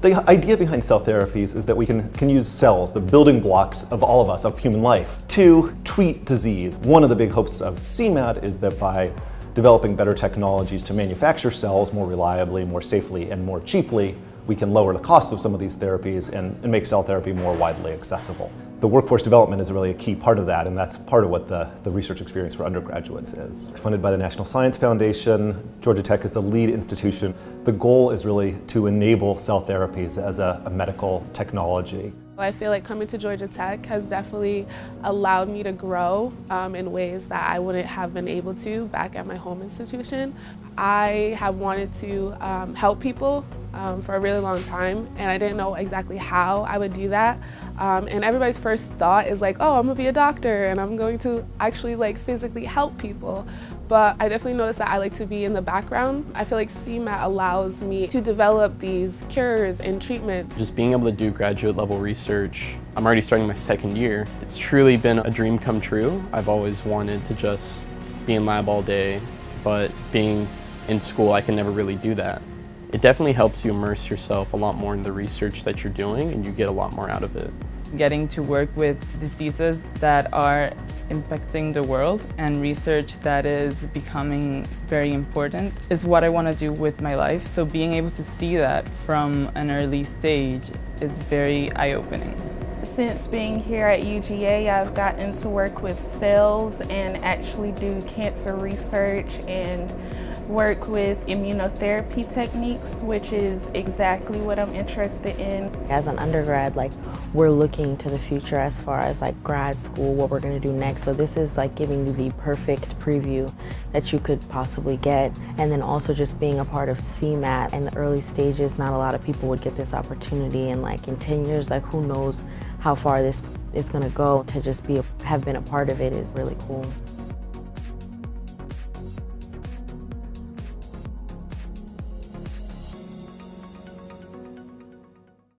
The idea behind cell therapies is that we can, can use cells, the building blocks of all of us, of human life, to treat disease. One of the big hopes of CMAT is that by developing better technologies to manufacture cells more reliably, more safely, and more cheaply, we can lower the cost of some of these therapies and, and, make cell therapy more widely accessible. The workforce development is really a key part of that, and that's part of what the, the research experience for undergraduates is. Funded by the National Science Foundation, Georgia Tech is the lead institution. The goal is really to enable cell therapies as a, a medical technology. I feel like coming to Georgia Tech has definitely allowed me to grow um, in ways that I wouldn't have been able to back at my home institution. I have wanted to um, help people um, for a really long time and I didn't know exactly how I would do that. Um, and everybody's first thought is like, oh, I'm gonna be a doctor and I'm going to actually like physically help people but I definitely noticed that I like to be in the background. I feel like CMAT allows me to develop these cures and treatments. Just being able to do graduate level research, I'm already starting my second year. It's truly been a dream come true. I've always wanted to just be in lab all day, but being in school, I can never really do that. It definitely helps you immerse yourself a lot more in the research that you're doing and you get a lot more out of it. Getting to work with diseases that are impacting the world and research that is becoming very important is what I want to do with my life. So being able to see that from an early stage is very eye-opening. Since being here at UGA, I've gotten to work with cells and actually do cancer research and work with immunotherapy techniques, which is exactly what I'm interested in. As an undergrad, like we're looking to the future as far as like grad school, what we're gonna do next. So this is like giving you the perfect preview that you could possibly get. And then also just being a part of CMAT in the early stages, not a lot of people would get this opportunity. And like in 10 years, like who knows how far this is gonna go to just be a, have been a part of it is really cool.